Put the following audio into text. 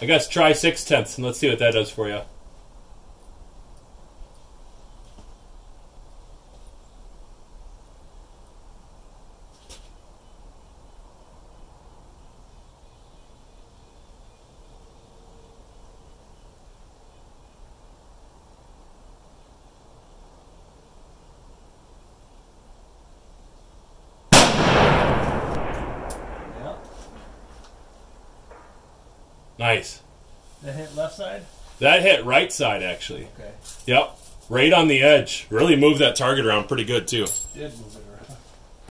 I guess try six tenths and let's see what that does for you. Nice. That hit left side? That hit right side actually. Okay. Yep. Right on the edge. Really moved that target around pretty good too. Did move it